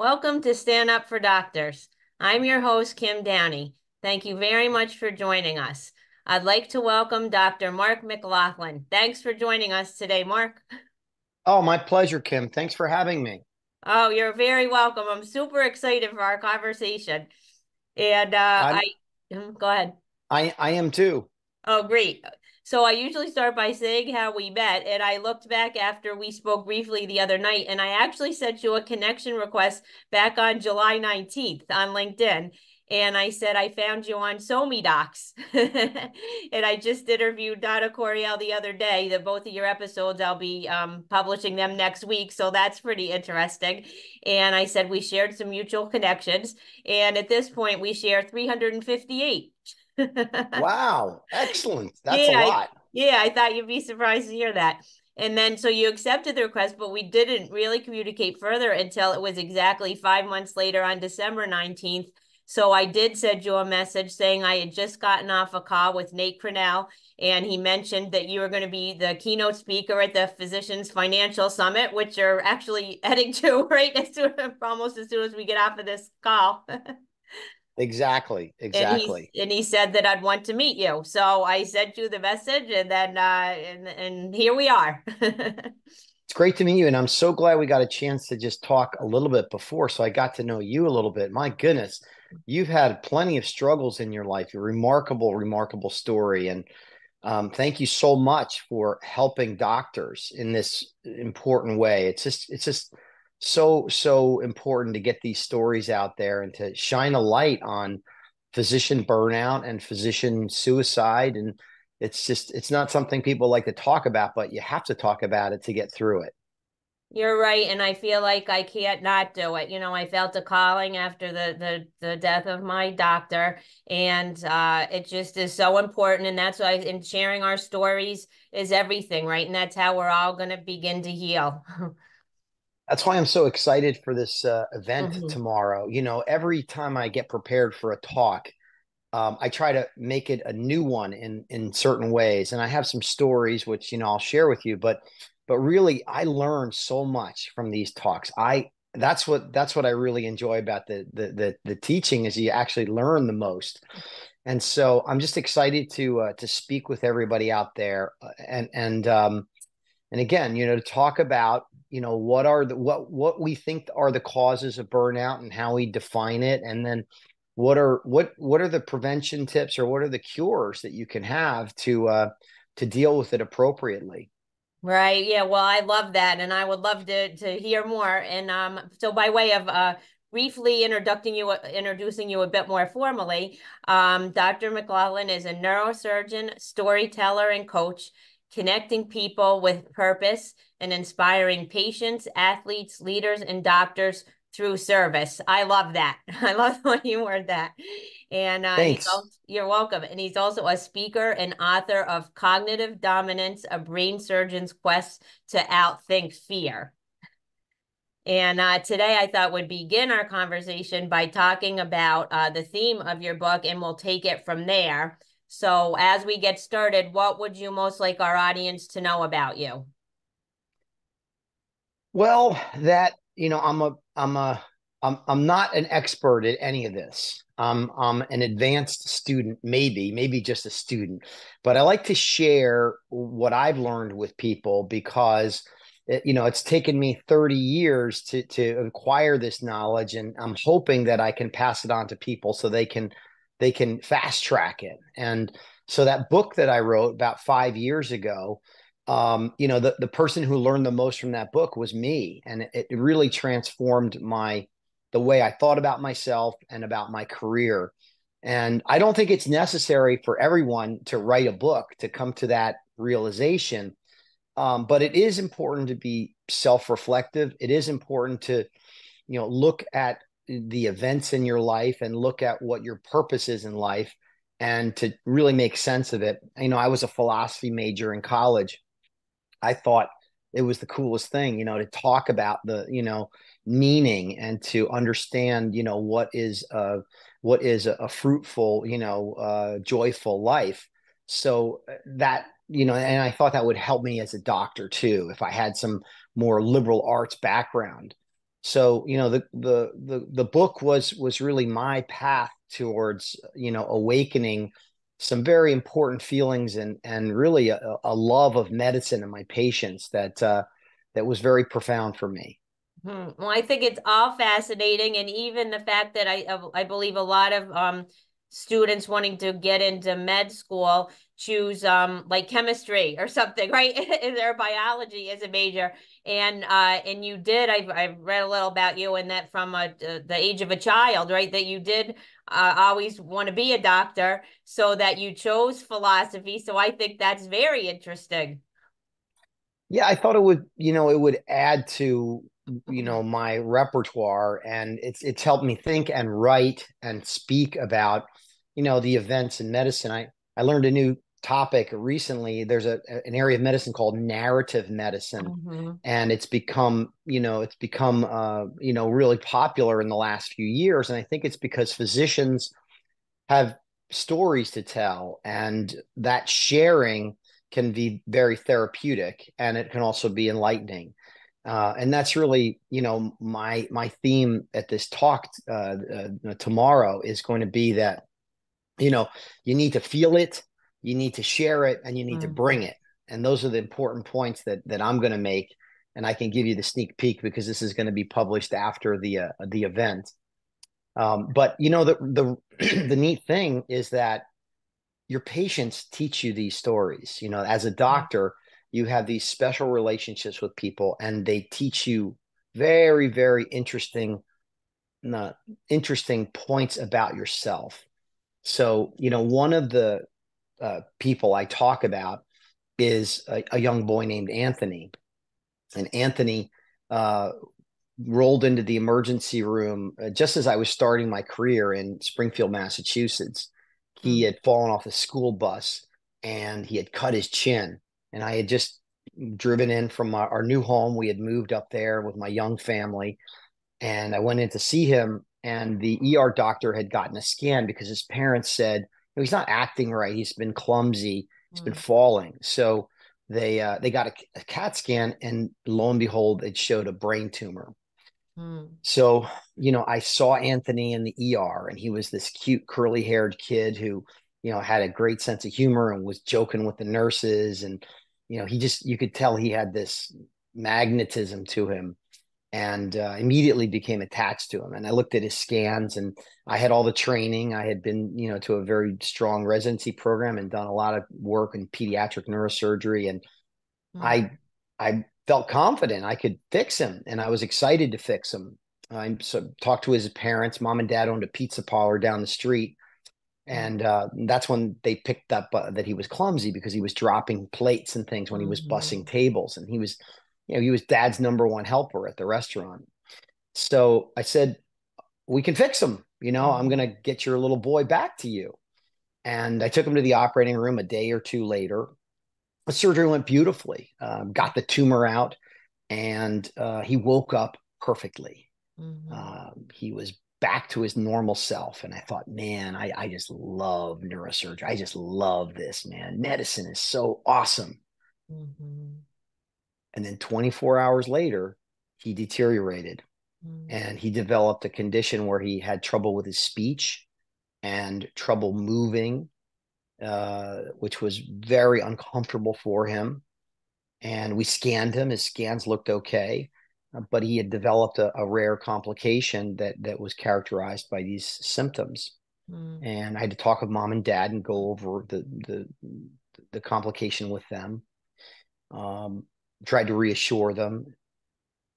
Welcome to Stand Up for Doctors. I'm your host, Kim Downey. Thank you very much for joining us. I'd like to welcome Dr. Mark McLaughlin. Thanks for joining us today, Mark. Oh, my pleasure, Kim. Thanks for having me. Oh, you're very welcome. I'm super excited for our conversation. And uh, I mm, go ahead. I I am too. Oh, great. So I usually start by saying how we met, and I looked back after we spoke briefly the other night, and I actually sent you a connection request back on July 19th on LinkedIn. And I said, I found you on SoMe Docs. and I just interviewed Donna Coriel the other day, that both of your episodes, I'll be um, publishing them next week. So that's pretty interesting. And I said, we shared some mutual connections. And at this point, we share 358 wow, excellent. That's yeah, a lot. I, yeah, I thought you'd be surprised to hear that. And then so you accepted the request, but we didn't really communicate further until it was exactly five months later on December 19th. So I did send you a message saying I had just gotten off a call with Nate Cronell, and he mentioned that you were going to be the keynote speaker at the Physicians Financial Summit, which you're actually heading to right as soon, almost as soon as we get off of this call. Exactly. Exactly. And he, and he, said that I'd want to meet you. So I sent you the message and then uh and and here we are. it's great to meet you and I'm so glad we got a chance to just talk a little bit before so I got to know you a little bit. My goodness, you've had plenty of struggles in your life. A remarkable remarkable story and um, thank you so much for helping doctors in this important way. It's just it's just so so important to get these stories out there and to shine a light on physician burnout and physician suicide. And it's just it's not something people like to talk about but you have to talk about it to get through it. You're right. And i feel like i can't not do it. You know i felt a calling after the the, the death of my doctor. And uh, it just is so important. And that's why in sharing our stories is everything right? And that's how we're all going to begin to heal that's why I'm so excited for this uh, event mm-hmm. tomorrow. You know, every time I get prepared for a talk, um, I try to make it a new one in in certain ways, and I have some stories which you know I'll share with you. But but really, I learn so much from these talks. I that's what that's what I really enjoy about the the the, the teaching is you actually learn the most. And so I'm just excited to uh, to speak with everybody out there, uh, and and um, and again, you know, to talk about you know what are the what what we think are the causes of burnout and how we define it and then what are what what are the prevention tips or what are the cures that you can have to uh to deal with it appropriately? Right yeah well i love that and i would love to to hear more and um so by way of uh briefly introducing you introducing you a bit more formally um, dr mclaughlin is a neurosurgeon storyteller and coach connecting people with purpose and inspiring patients, athletes, leaders, and doctors through service. I love that. I love when you word that. And uh, Thanks. Also, you're welcome. And he's also a speaker and author of Cognitive Dominance, a brain surgeon's quest to outthink fear. And uh, today I thought we'd begin our conversation by talking about uh, the theme of your book, and we'll take it from there. So as we get started, what would you most like our audience to know about you? Well, that you know, I'm a I'm a I'm I'm not an expert at any of this. I'm I'm an advanced student, maybe, maybe just a student, but I like to share what I've learned with people because you know it's taken me 30 years to to acquire this knowledge and I'm hoping that I can pass it on to people so they can they can fast track it. And so that book that I wrote about five years ago, um, you know, the, the person who learned the most from that book was me. And it, it really transformed my the way I thought about myself and about my career. And I don't think it's necessary for everyone to write a book to come to that realization. Um, but it is important to be self-reflective. It is important to, you know, look at the events in your life and look at what your purpose is in life and to really make sense of it. You know, I was a philosophy major in college. I thought it was the coolest thing, you know, to talk about the, you know, meaning and to understand, you know, what is uh what is a, a fruitful, you know, uh joyful life. So uh, that, you know, and I thought that would help me as a doctor too if I had some more liberal arts background So, you know, the the the the book was was really my path towards, you know, awakening some very important feelings and and really a, a love of medicine and my patients that uh, that was very profound for me. Hmm. Well, I think it's all fascinating, and even the fact that I I believe a lot of um students wanting to get into med school choose um like chemistry or something right? Their biology as a major. And uh and you did I've, I've read a little about you and that from a, uh, the age of a child right? That you did uh, always want to be a doctor so that you chose philosophy. So i think that's very interesting. Yeah i thought it would you know it would add to you know my repertoire and it's it's helped me think and write and speak about you know the events in medicine. I i learned a new topic recently there's a an area of medicine called narrative medicine mm-hmm. and it's become you know it's become uh you know really popular in the last few years and i think it's because physicians have stories to tell and that sharing can be very therapeutic and it can also be enlightening uh, and that's really you know my my theme at this talk uh, uh, tomorrow is going to be that you know you need to feel it you need to share it and you need mm. to bring it and those are the important points that that i'm going to make and i can give you the sneak peek because this is going to be published after the uh, the event um, but you know the the the neat thing is that your patients teach you these stories you know as a mm. doctor you have these special relationships with people and they teach you very very interesting uh, interesting points about yourself so, you know, one of the uh, people I talk about is a, a, young boy named Anthony. And Anthony uh, rolled into the emergency room uh, just as I was starting my career in Springfield, Massachusetts. He hmm. had fallen off a school bus and he had cut his chin. And I had just driven in from our, our new home. We had moved up there with my young family. And I went in to see him and the ER doctor had gotten a scan because his parents said he's not acting right. He's been clumsy. He's mm. been falling. So they uh, they got a, a, CAT scan, and lo and behold, it showed a brain tumor. Mm. So you know, I saw Anthony in the ER, and he was this cute, curly haired kid who you know had a great sense of humor and was joking with the nurses, and you know, he just you could tell he had this magnetism to him and uh, immediately became attached to him. And I looked at his scans, and I had all the training. I had been, you know, to a very strong residency program and done a lot of work in pediatric neurosurgery. And mm-hmm. I, I felt confident I could fix him, and I was excited to fix him. I so, talked to his parents. Mom and dad owned a pizza parlor down the street. Hmm. And uh, that's when they picked up uh, that he was clumsy because he was dropping plates and things when he was mm-hmm. bussing tables, and he was you know, he was dad's number one helper at the restaurant. So I said, we can fix him. You know, I'm going to get your little boy back to you. And I took him to the operating room a day or two later. The surgery went beautifully, um, got the tumor out, and uh, he woke up perfectly. Mm-hmm. Uh, he was back to his normal self. And I thought, man, I, I just love neurosurgery. I just love this, man. Medicine is so awesome. Mm-hmm. And then 24 hours later, he deteriorated mm. and he developed a condition where he had trouble with his speech and trouble moving, uh, which was very uncomfortable for him. And we scanned him, his scans looked okay. Uh, but he had developed a, a, rare complication that that was characterized by these symptoms. Mm. And I had to talk with mom and dad and go over the the the complication with them. Um, tried to reassure them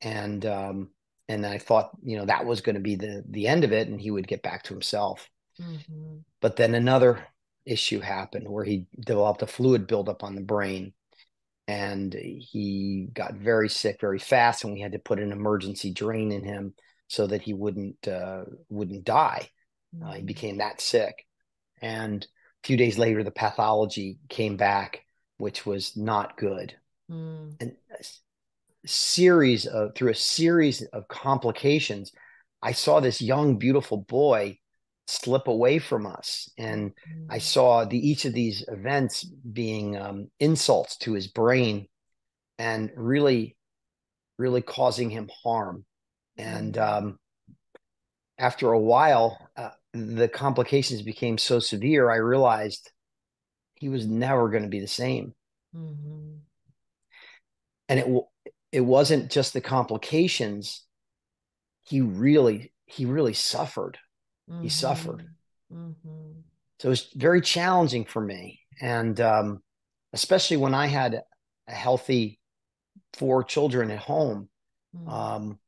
and um and I thought you know that was going to be the the end of it and he would get back to himself mm-hmm. but then another issue happened where he developed a fluid buildup on the brain and he got very sick very fast and we had to put an emergency drain in him so that he wouldn't uh, wouldn't die mm-hmm. uh, he mm-hmm. became that sick and a few days later the pathology came back which was not good mm. and a series of through a series of complications i saw this young beautiful boy slip away from us and mm. i saw the each of these events being um, insults to his brain and really really causing him harm And um, after a while, uh, the complications became so severe, I realized he was never going to be the same. Mm-hmm. And it it wasn't just the complications. He really he really suffered. Mm-hmm. He suffered. Mm-hmm. So it was very challenging for me, and um, especially when I had a healthy four children at home. Mm-hmm. Um,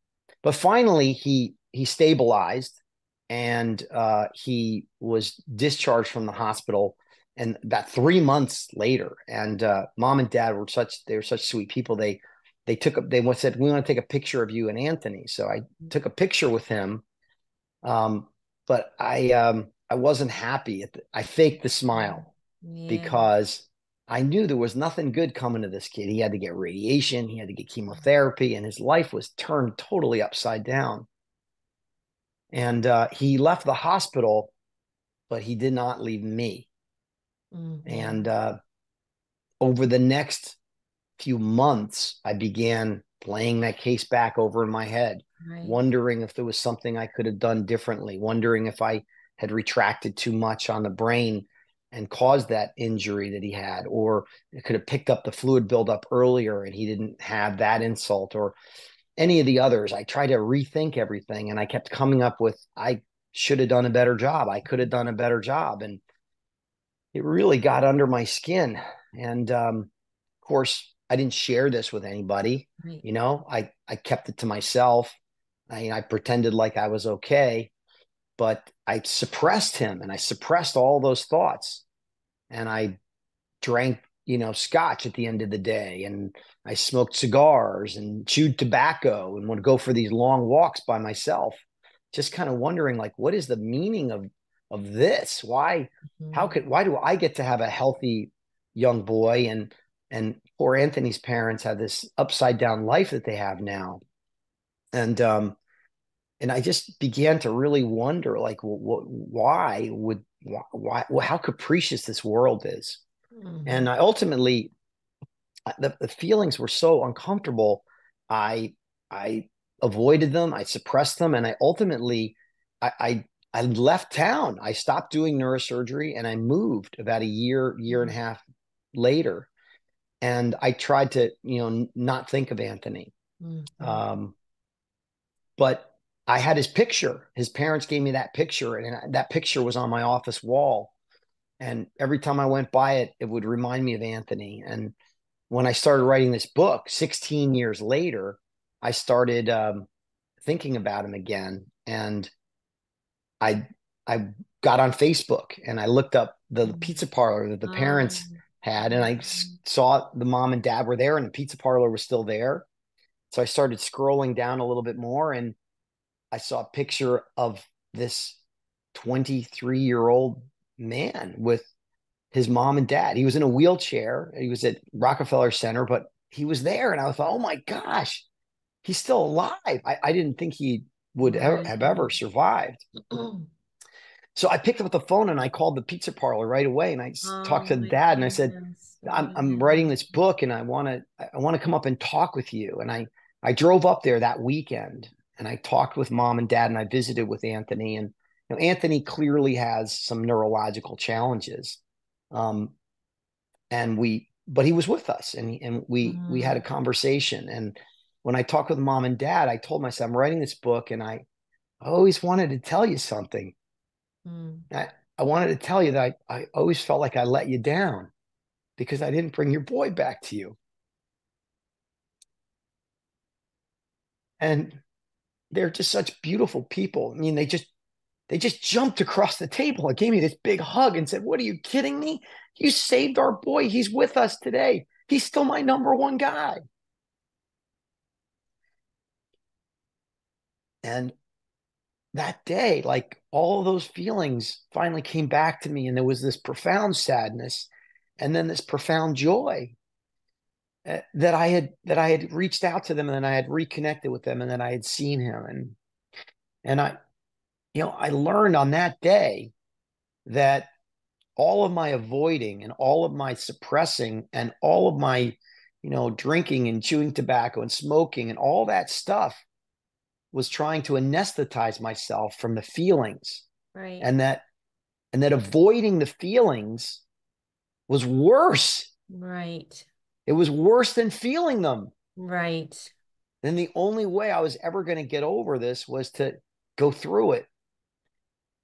but finally, he he stabilized, and uh, he was discharged from the hospital. And about three months later, and uh, mom and dad were such they were such sweet people. They they took a, they said we want to take a picture of you and Anthony. So I mm-hmm. took a picture with him. Um, but I um, I wasn't happy. The, I faked the smile yeah. because I knew there was nothing good coming to this kid. He had to get radiation, he had to get chemotherapy, and his life was turned totally upside down. And uh, he left the hospital, but he did not leave me. Mm-hmm. And uh, over the next few months, I began playing that case back over in my head, right. wondering if there was something I could have done differently, wondering if I had retracted too much on the brain and caused that injury that he had, or it could have picked up the fluid buildup earlier and he didn't have that insult, or any of the others. I tried to rethink everything and I kept coming up with, I should have done a better job. I could have done a better job. And it really got under my skin. And um, of course, I didn't share this with anybody. Right. You know, I I kept it to myself. I I pretended like I was okay, but I suppressed him and I suppressed all those thoughts. And I drank, you know, scotch at the end of the day and I smoked cigars and chewed tobacco and would go for these long walks by myself, just kind of wondering like what is the meaning of of this? Why mm-hmm. how could why do I get to have a healthy young boy and and poor Anthony's parents have this upside down life that they have now. And um, and I just began to really wonder, like, well, why would why, why well, how capricious this world is. Mm-hmm. And I ultimately, the, the feelings were so uncomfortable. I I avoided them. I suppressed them, and I ultimately, I, I I left town. I stopped doing neurosurgery and I moved about a year, year and a half later and I tried to, you know, not think of Anthony. Mm-hmm. Um, but I had his picture. His parents gave me that picture, and that picture was on my office wall. And every time I went by it, it would remind me of Anthony. And when I started writing this book, 16 years later, I started um, thinking about him again. And I I got on Facebook and I looked up the mm. pizza parlor that the parents oh had, and I saw the mom and dad were there, and the pizza parlor was still there. So I started scrolling down a little bit more, and I saw a picture of this 23 year old man with his mom and dad. He was in a wheelchair. He was at Rockefeller Center, but he was there. And I thought, oh my gosh, he's still alive. I, I didn't think he would ever, have ever survived. So I picked up the phone and I called the pizza parlor right away and I oh, talked to dad and I said, I'm, I'm writing this book and I want to, I want to come up and talk with you. And I, I drove up there that weekend and I talked with mom and dad and I visited with Anthony and, you know, Anthony clearly has some neurological challenges. Um, and we, but he was with us and, and we, mm. we had a conversation. And when I talked with mom and dad, I told myself, I'm writing this book and I, I always wanted to tell you something Mm. I, I wanted to tell you that I, I always felt like I let you down because I didn't bring your boy back to you. And they're just such beautiful people. I mean, they just they just jumped across the table and gave me this big hug and said, What are you kidding me? You saved our boy. He's with us today. He's still my number one guy. And that day, like all those feelings finally came back to me, and there was this profound sadness, and then this profound joy uh, that I had that I had reached out to them, and then I had reconnected with them, and then I had seen him, and and I, you know, I learned on that day that all of my avoiding and all of my suppressing and all of my, you know, drinking and chewing tobacco and smoking and all that stuff was trying to anesthetize myself from the feelings right. and that and that avoiding the feelings was worse. Right. It was worse than feeling them. Right. Then the only way i was ever going to get over this was to go through it.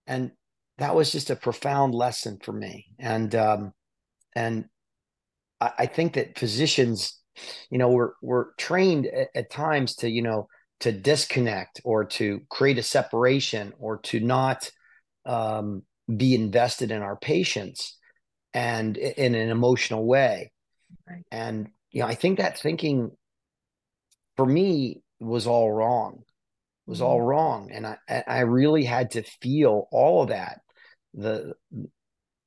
And that was just a profound lesson for me. And um and i, I think that physicians you know we're we're trained at, at times to you know to disconnect or to create a separation or to not um, be invested in our patients and in an emotional way. Right. And you know, I think that thinking for me was all wrong. Was mm-hmm. all wrong, and I I really had to feel all of that the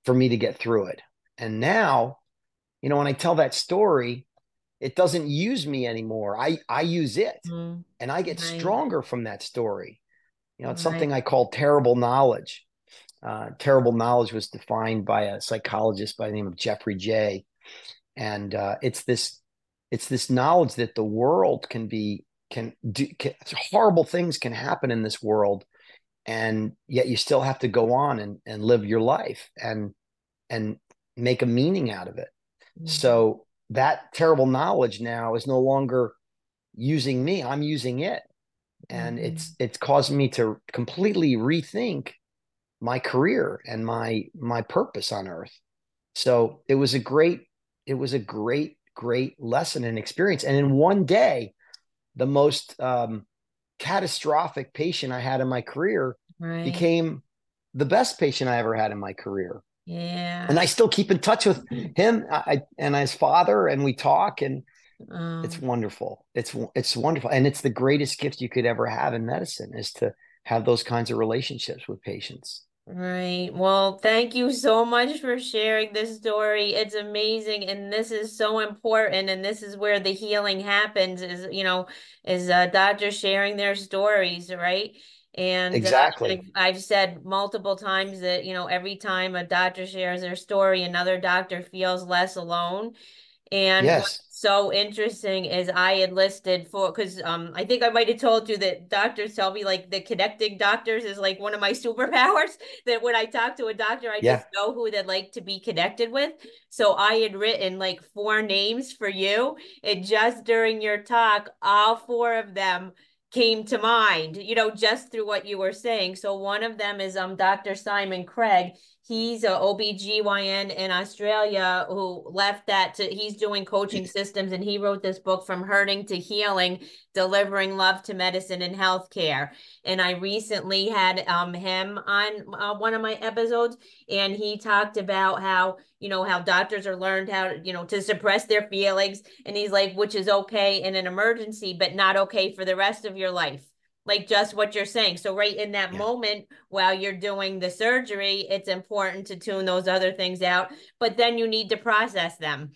for me to get through it. And now, you know, when I tell that story, it doesn't use me anymore. I I use it, mm-hmm. and I get right. stronger from that story. You know, it's right. something I call terrible knowledge. Uh, terrible knowledge was defined by a psychologist by the name of Jeffrey Jay, and uh, it's this it's this knowledge that the world can be can do can, horrible things can happen in this world, and yet you still have to go on and and live your life and and make a meaning out of it. Mm-hmm. So that terrible knowledge now is no longer using me i'm using it and mm-hmm. it's it's caused me to completely rethink my career and my my purpose on earth so it was a great it was a great great lesson and experience and in one day the most um, catastrophic patient i had in my career right. became the best patient i ever had in my career yeah. And I still keep in touch with him I, and his father, and we talk, and um, it's wonderful. It's it's wonderful, and it's the greatest gift you could ever have in medicine is to have those kinds of relationships with patients. Right. Well, thank you so much for sharing this story. It's amazing and this is so important and this is where the healing happens is, you know, is uh, doctors sharing their stories, right? And exactly, uh, I've, I've said multiple times that, you know, every time a doctor shares their story, another doctor feels less alone. And yes. so interesting is I enlisted for because um I think I might have told you that doctors tell me like the connecting doctors is like one of my superpowers. That when I talk to a doctor, I yeah. just know who they'd like to be connected with. So I had written like four names for you, and just during your talk, all four of them came to mind, you know, just through what you were saying. So one of them is um Dr. Simon Craig. He's a OBGYN in Australia who left that to he's doing coaching systems and he wrote this book from hurting to healing, delivering love to medicine and healthcare. And I recently had um him on uh, one of my episodes and he talked about how, you know, how doctors are learned how, you know, to suppress their feelings and he's like which is okay in an emergency but not okay for the rest of your life like just what you're saying. So right in that yeah. moment while you're doing the surgery, it's important to tune those other things out, but then you need to process them.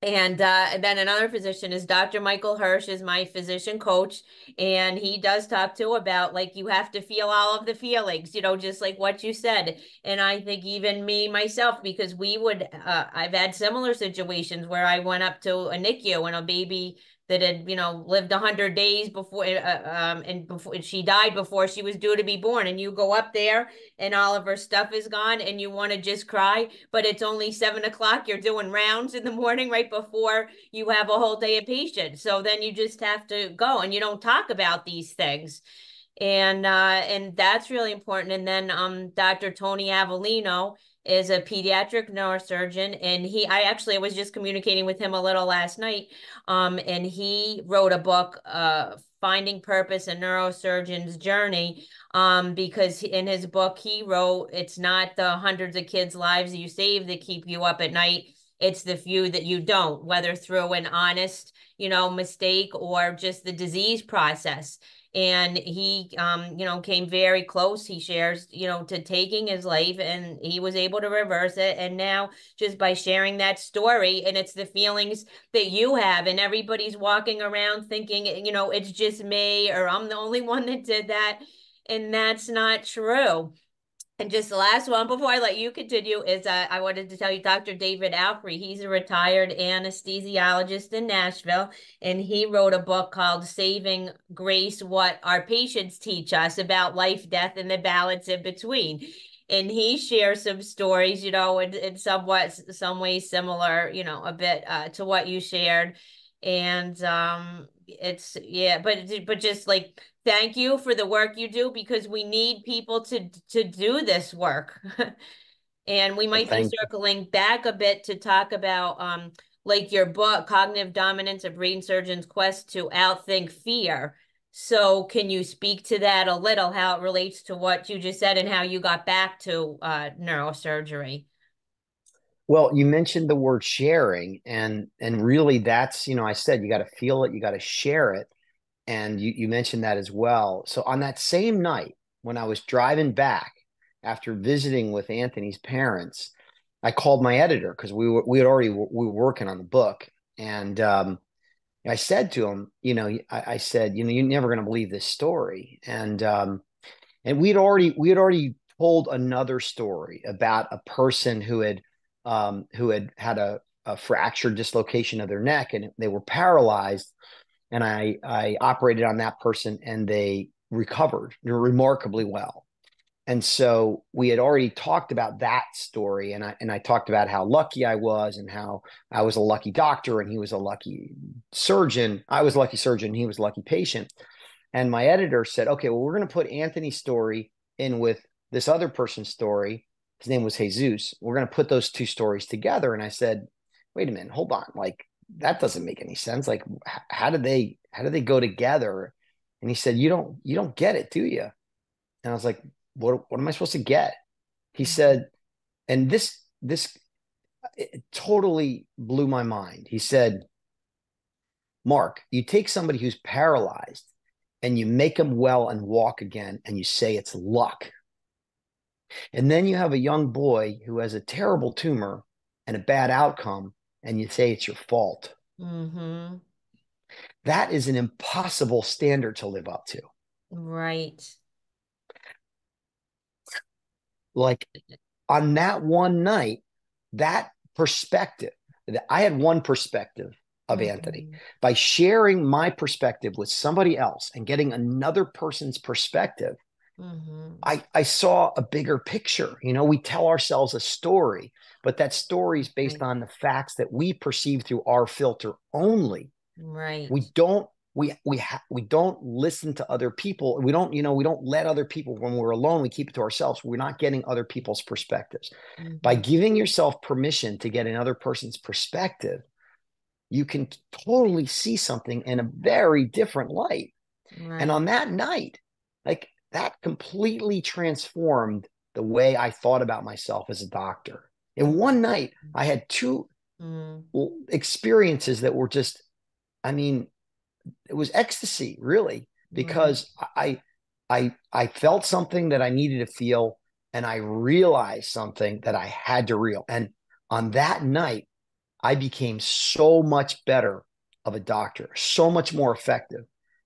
And, uh, then another physician is Dr. Michael Hirsch is my physician coach. And he does talk too about like you have to feel all of the feelings, you know, just like what you said. And I think even me myself, because we would, uh, I've had similar situations where I went up to a NICU and a baby that had you know lived 100 days before uh, um and before she died before she was due to be born and you go up there and all of her stuff is gone and you want to just cry but it's only seven o'clock you're doing rounds in the morning right before you have a whole day of patients so then you just have to go and you don't talk about these things. And uh and that's really important and then um dr tony avellino is a pediatric neurosurgeon and he I actually was just communicating with him a little last night um and he wrote a book uh finding purpose a neurosurgeon's journey um because in his book he wrote it's not the hundreds of kids lives you save that keep you up at night it's the few that you don't whether through an honest you know mistake or just the disease process. And he um you know came very close. He shares you know to taking his life and he was able to reverse it. And now just by sharing that story and it's the feelings that you have and everybody's walking around thinking you know it's just me or I'm the only one that did that. And that's not true And just the last one before I let you continue is uh, I wanted to tell you Dr. David Alfery. He's a retired anesthesiologist in Nashville, and he wrote a book called Saving Grace What Our Patients Teach Us about life, death, and the balance in between. And he shares some stories, you know, in, in somewhat some ways similar, you know, a bit uh, to what you shared. And um, it's yeah, but but just like thank you for the work you do because we need people to to do this work. and we might be circling you. back a bit to talk about um like your book cognitive dominance a brain surgeon's quest to outthink fear so can you speak to that a little how it relates to what you just said and how you got back to uh, neurosurgery well you mentioned the word sharing and and really that's you know i said you got to feel it you got to share it and you, you mentioned that as well. So on that same night, when I was driving back after visiting with Anthony's parents, I called my editor because we were we had already we were working on the book, and um, I said to him, you know, I, I said, you know, you're never going to believe this story, and um, and we had already we had already told another story about a person who had um, who had had a, a fractured dislocation of their neck and they were paralyzed and I I operated on that person and they recovered remarkably well. And so we had already talked about that story and I and I talked about how lucky I was and how I was a lucky doctor and he was a lucky surgeon. I was a lucky surgeon, he was a lucky patient. And my editor said, "Okay, well we're going to put Anthony's story in with this other person's story. His name was Jesus. We're going to put those two stories together." And I said, "Wait a minute, hold on. Like that doesn't make any sense. Like, how did they how do they go together? And he said, you don't you don't get it, do you? And I was like, what what am I supposed to get? He mm-hmm. said, and this this totally blew my mind. He said, Mark, you take somebody who's paralyzed and you make them well and walk again, and you say it's luck. And then you have a young boy who has a terrible tumor and a bad outcome, and you say it's your fault. Mm-hmm. That is an impossible standard to live up to. Right. Like on that one night, that perspective, I had one perspective of mm-hmm. Anthony. By sharing my perspective with somebody else and getting another person's perspective, mm-hmm. I, I saw a bigger picture. You know, we tell ourselves a story but that story is based right. on the facts that we perceive through our filter only. Right. We don't we we ha- we don't listen to other people. We don't you know we don't let other people when we're alone. We keep it to ourselves. We're not getting other people's perspectives. Mm-hmm. By giving yourself permission to get another person's perspective, you can totally see something in a very different light. Right. And on that night, like that completely transformed the way I thought about myself as a doctor. In one night, I had two mm. experiences that were just, I mean, it was ecstasy, really, because mm. I, I, I felt something that I needed to feel, and I realized something that I had to real. And on that night, I became so much better of a doctor, so much more effective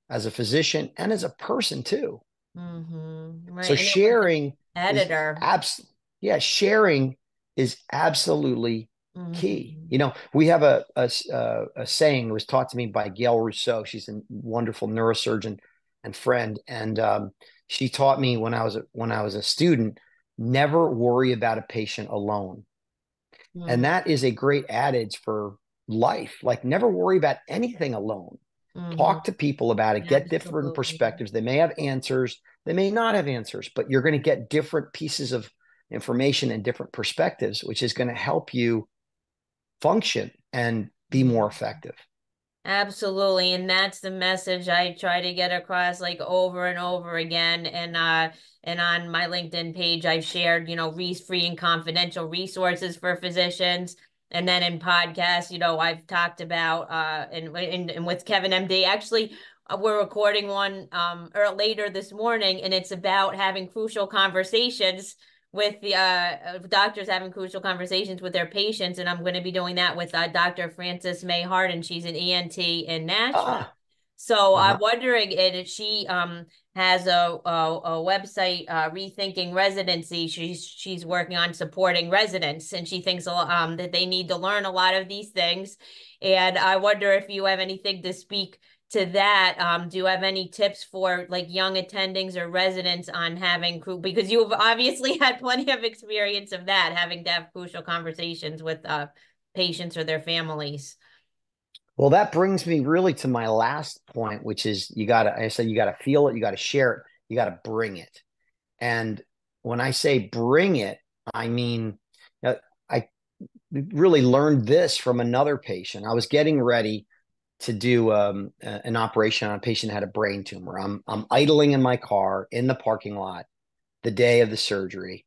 as a physician and as a person too. Mm-hmm. Right. So sharing, editor, absolutely, yeah, sharing is absolutely mm-hmm. key. You know, we have a, a, a saying that was taught to me by Gail Rosseau. She's a wonderful neurosurgeon and friend, and um, she taught me when I was a, when I was a student, never worry about a patient alone. Mm-hmm. And that is a great adage for life. Like never worry about anything alone. Mm-hmm. Talk to people about it, get different perspectives. They may have answers, they may not have answers, but you're going to get different pieces of information and different perspectives, which is going to help you function and be more effective. Absolutely. And that's the message I try to get across like over and over again. And uh and on my LinkedIn page I've shared, you know, free and confidential resources for physicians. And then in podcasts, you know, I've talked about uh and and, and with Kevin MD, actually uh, we're recording one um or later this morning and it's about having crucial conversations with the uh, uh, doctors having crucial conversations with their patients, and I'm going to be doing that with uh, Dr. Frances Mei Hardin. She's an ENT in Nashville. Ah. So uh-huh. I'm wondering, and she um has a a, a website, uh, rethinking residency. She's she's working on supporting residents, and she thinks um that they need to learn a lot of these things. And I wonder if you have anything to speak to that, um, do you have any tips for like young attendings or residents on having crew? Because you've obviously had plenty of experience of that, having to have crucial conversations with uh, patients or their families. Well, that brings me really to my last point, which is you got to, I said, you got to feel it, you got to share it, you got to bring it. And when I say bring it, I mean, uh, I really learned this from another patient. I was getting ready to do um, an operation on a patient who had a brain tumor. I'm I'm idling in my car in the parking lot the day of the surgery.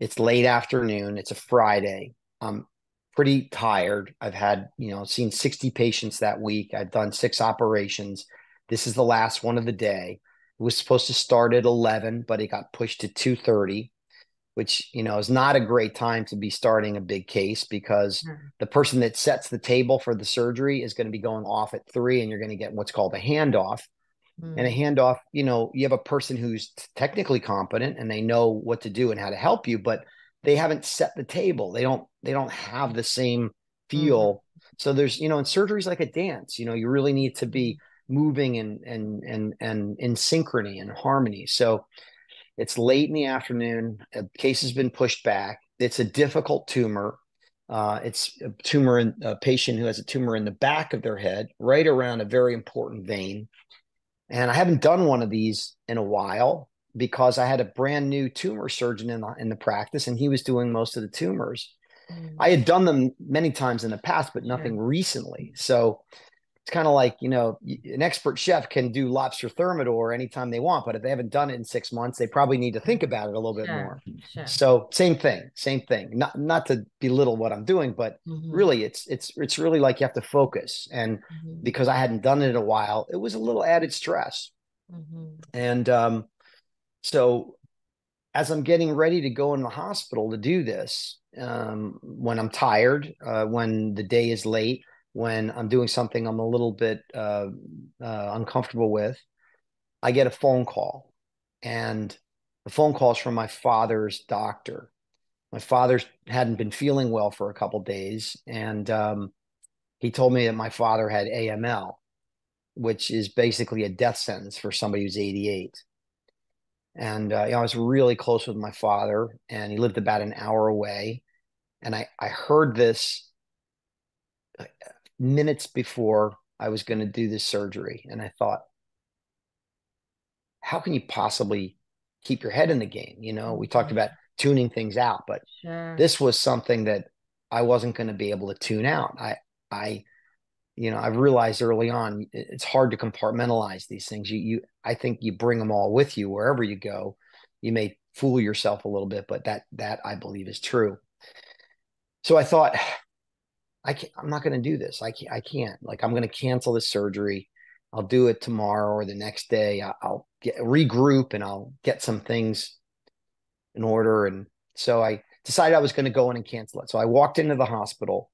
It's late afternoon. It's a Friday. I'm pretty tired. I've had you know seen 60 patients that week. I've done six operations. This is the last one of the day. It was supposed to start at 11, but it got pushed to 2:30 which you know is not a great time to be starting a big case because mm-hmm. the person that sets the table for the surgery is going to be going off at three and you're going to get what's called a handoff mm-hmm. and a mm. handoff you know you have a person who's technically competent and they know what to do and how to help you but they haven't set the table they don't they don't have the same feel mm-hmm. so there's you know and surgery's like a dance you know you really need to be moving and and and and in synchrony and harmony so it's late in the afternoon. A case has been pushed back. It's a difficult tumor. Uh, it's a tumor in a patient who has a tumor in the back of their head, right around a very important vein. And I haven't done one of these in a while because I had a brand new tumor surgeon in the, in the practice, and he was doing most of the tumors. Mm. I had done them many times in the past, but nothing recently. So it's kind of like you know an expert chef can do lobster thermidor anytime they want but if they haven't done it in six months they probably need to think about it a little bit sure, more sure. so same thing same thing not not to belittle what i'm doing but mm-hmm. really it's it's it's really like you have to focus and mm-hmm. because i hadn't done it in a while it was a little added stress mm-hmm. and um so as i'm getting ready to go in the hospital to do this um when i'm tired uh when the day is late when I'm doing something I'm a little bit uh, uh, uncomfortable with, I get a phone call, and the phone call is from my father's doctor. My father hadn't been feeling well for a couple days, and um, he told me that my father had AML, which is basically a death sentence for somebody who's 88. And uh, you know, I was really close with my father, and he lived about an hour away. And I, I heard this minutes before I was going to do this surgery. And I thought, how can you possibly keep your head in the game? You know, we talked mm-hmm. about tuning things out, but sure. this was something that I wasn't going to be able to tune out. I, I, you know, I've realized early on it's hard to compartmentalize these things. You, you, I think you bring them all with you wherever you go. You may fool yourself a little bit, but that, that I believe is true. So I thought, I can't, I'm not going to do this. I can't, I can't. Like, I'm going to cancel this surgery. I'll do it tomorrow or the next day. I'll, I'll get regroup and I'll get some things in order. And so I decided I was going to go in and cancel it. So I walked into the hospital.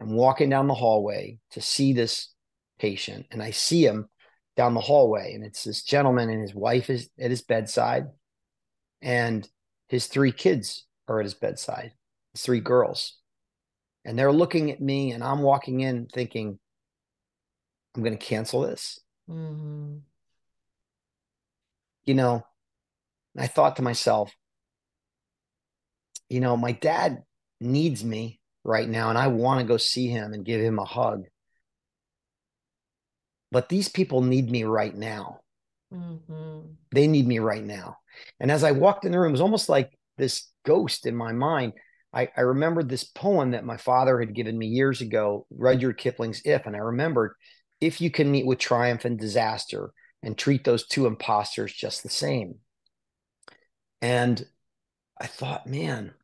I'm walking down the hallway to see this patient, and I see him down the hallway, and it's this gentleman and his wife is at his bedside, and his three kids are at his bedside, his three girls and they're looking at me and i'm walking in thinking i'm going to cancel this mm-hmm. you know i thought to myself you know my dad needs me right now and i want to go see him and give him a hug but these people need me right now mm-hmm. they need me right now and as i walked in the room it was almost like this ghost in my mind I, I remembered this poem that my father had given me years ago, Rudyard Kipling's If. And I remembered if you can meet with triumph and disaster and treat those two imposters just the same. And I thought, man,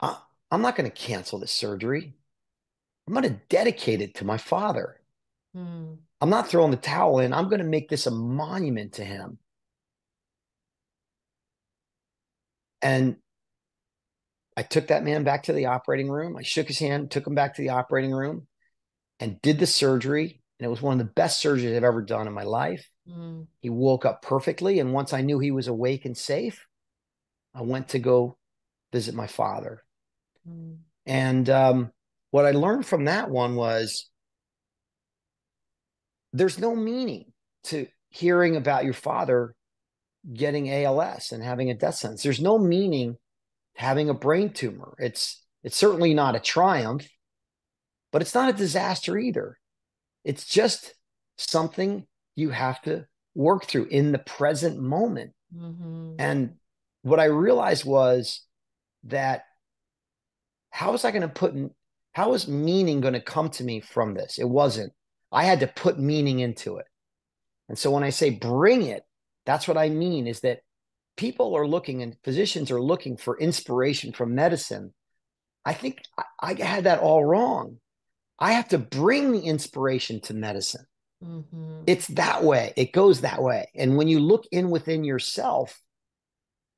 I, I'm not going to cancel this surgery. I'm going to dedicate it to my father. Hmm. I'm not throwing the towel in. I'm going to make this a monument to him. And I took that man back to the operating room. I shook his hand, took him back to the operating room, and did the surgery. And it was one of the best surgeries I've ever done in my life. Mm. He woke up perfectly. And once I knew he was awake and safe, I went to go visit my father. Mm. And um, what I learned from that one was there's no meaning to hearing about your father getting ALS and having a death sentence. There's no meaning having a brain tumor. It's it's certainly not a triumph, but it's not a disaster either. It's just something you have to work through in the present moment. Mm-hmm. And what I realized was that how was I going to put how was meaning going to come to me from this? It wasn't. I had to put meaning into it. And so when I say bring it, that's what I mean is that people are looking and physicians are looking for inspiration from medicine. I think I, I had that all wrong. I have to bring the inspiration to medicine. Mm-hmm. It's that way. It goes that way. And when you look in within yourself,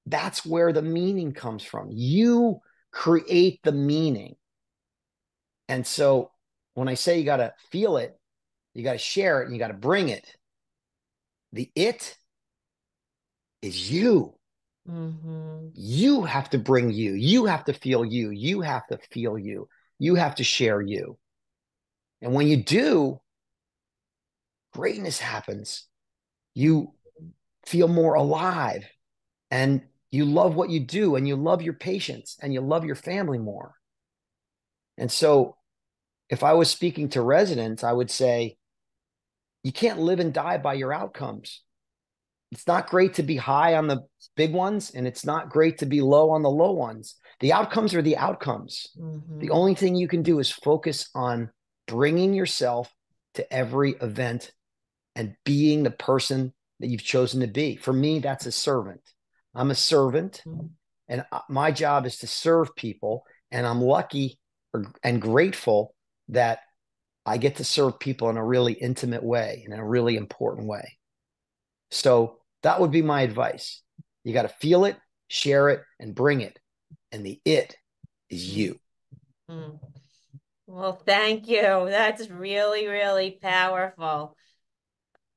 that's where the meaning comes from. You create the meaning. And so when I say you got to feel it, you got to share it, and you got to bring it. The it is you. Mm-hmm. You have to bring you. You have to feel you. You have to feel you. You have to share you. And when you do, greatness happens. You feel more alive and you love what you do and you love your patients and you love your family more. And so, if I was speaking to residents, I would say, you can't live and die by your outcomes. It's not great to be high on the big ones, and it's not great to be low on the low ones. The outcomes are the outcomes. Mm-hmm. The only thing you can do is focus on bringing yourself to every event and being the person that you've chosen to be. For me, that's a servant. I'm a servant, mm-hmm. and uh, my job is to serve people. And I'm lucky and grateful that I get to serve people in a really intimate way, in a really important way. So that would be my advice. You got to feel it, share it, and bring it. And the it is you. Mm. Well, thank you. That's really, really powerful.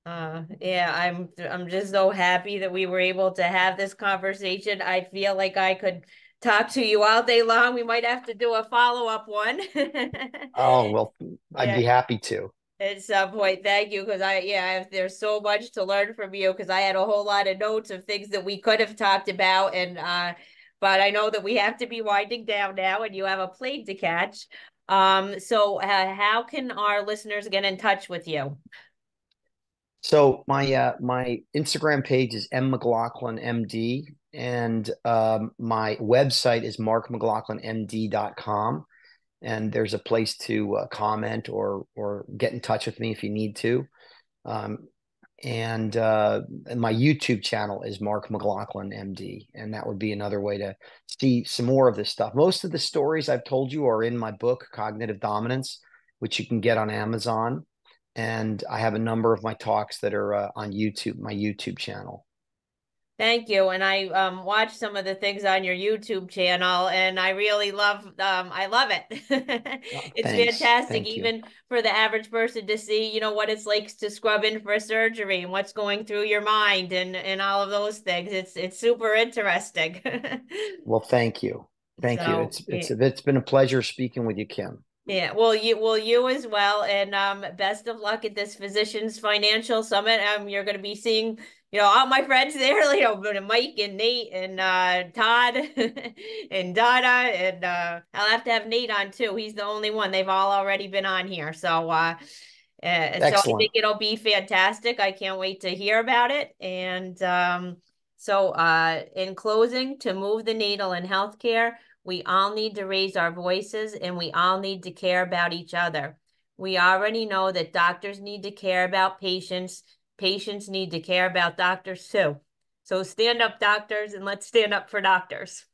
Uh, yeah, I'm I'm just so happy that we were able to have this conversation. I feel like I could talk to you all day long. We might have to do a follow up one. oh well, I'd yeah. be happy to. At some point, thank you, because I yeah, there's so much to learn from you. Because I had a whole lot of notes of things that we could have talked about, and uh, but I know that we have to be winding down now, and you have a plane to catch. Um, so uh, how can our listeners get in touch with you? So my uh, my Instagram page is m mclaughlin md, and um, my website is markmclaughlinmd.com. And there's a place to uh, comment or or get in touch with me if you need to. Um, and, uh, and my YouTube channel is Mark McLaughlin MD, and that would be another way to see some more of this stuff. Most of the stories I've told you are in my book, Cognitive Dominance, which you can get on Amazon, and I have a number of my talks that are uh, on YouTube, my YouTube channel. Thank you. And I um watched some of the things on your YouTube channel and I really love um I love it. oh, it's thanks. fantastic Thank even you. for the average person to see, you know, what it's like to scrub in for surgery and what's going through your mind and and all of those things. It's it's super interesting. well, thank you. Thank so, you. It's it's it's been a pleasure speaking with you, Kim. Yeah, well, you well you as well, and um, best of luck at this Physicians Financial Summit. Um, you're going to be seeing you know, all my friends there, you know, Mike and Nate and uh, Todd and Donna, and uh, I'll have to have Nate on too. He's the only one. They've all already been on here. So, uh, uh, so I think it'll be fantastic. I can't wait to hear about it. And um, so, uh, in closing, to move the needle in healthcare, we all need to raise our voices and we all need to care about each other. We already know that doctors need to care about patients. Patients need to care about doctors too. So stand up, doctors, and let's stand up for doctors.